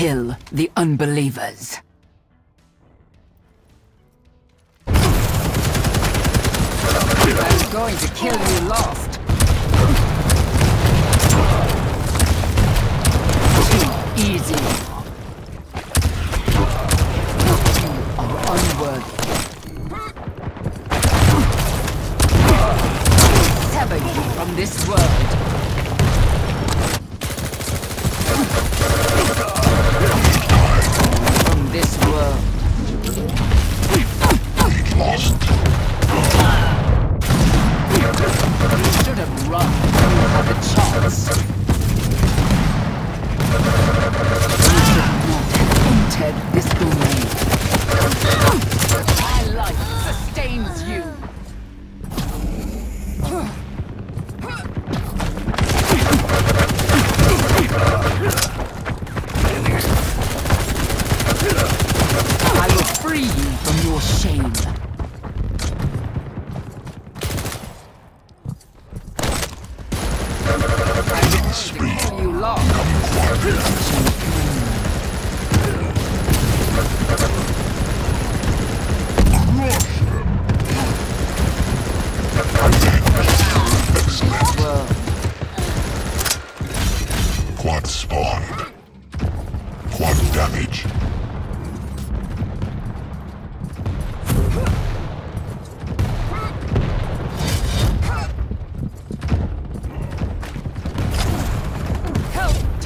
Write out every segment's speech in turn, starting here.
Kill the unbelievers. I'm going to kill you lost. Too easy. You are unworthy. Sever you from this world. This domain. My life sustains you. I will free you from your shame.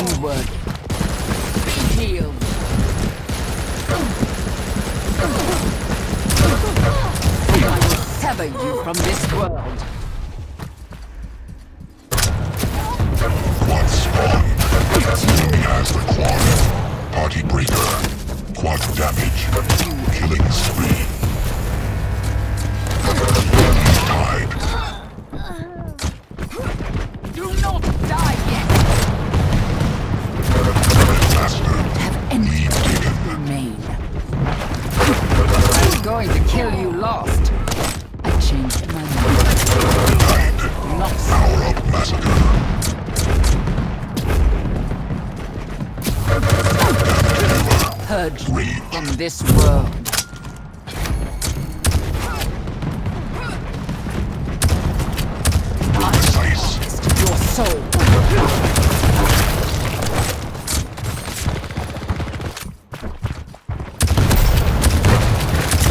unworthy. Be healed. I will sever you from this world. Kill you lost. I changed my mind. So. Power up massacre. purge you Rage. from this world. Your soul.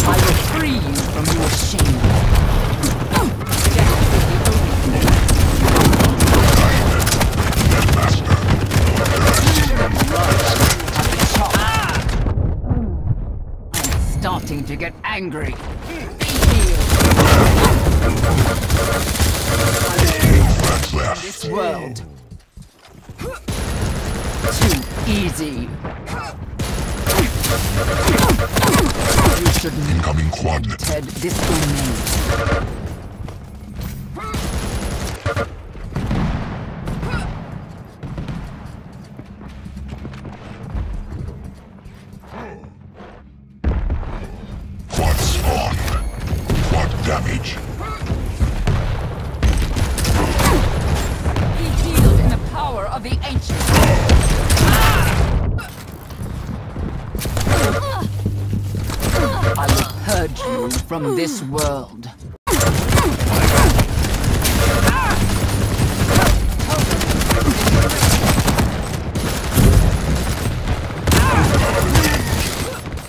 I will free you from your shame. Dead master. I'm starting to get angry. This world. Too easy. You shouldn't Incoming quad. Ted this domain. Quad spawn. Quad damage. Be healed in the power of the ancients. I you from this world.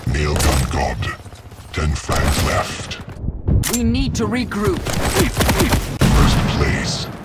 Nail gun god. Ten frags left. We need to regroup. First place.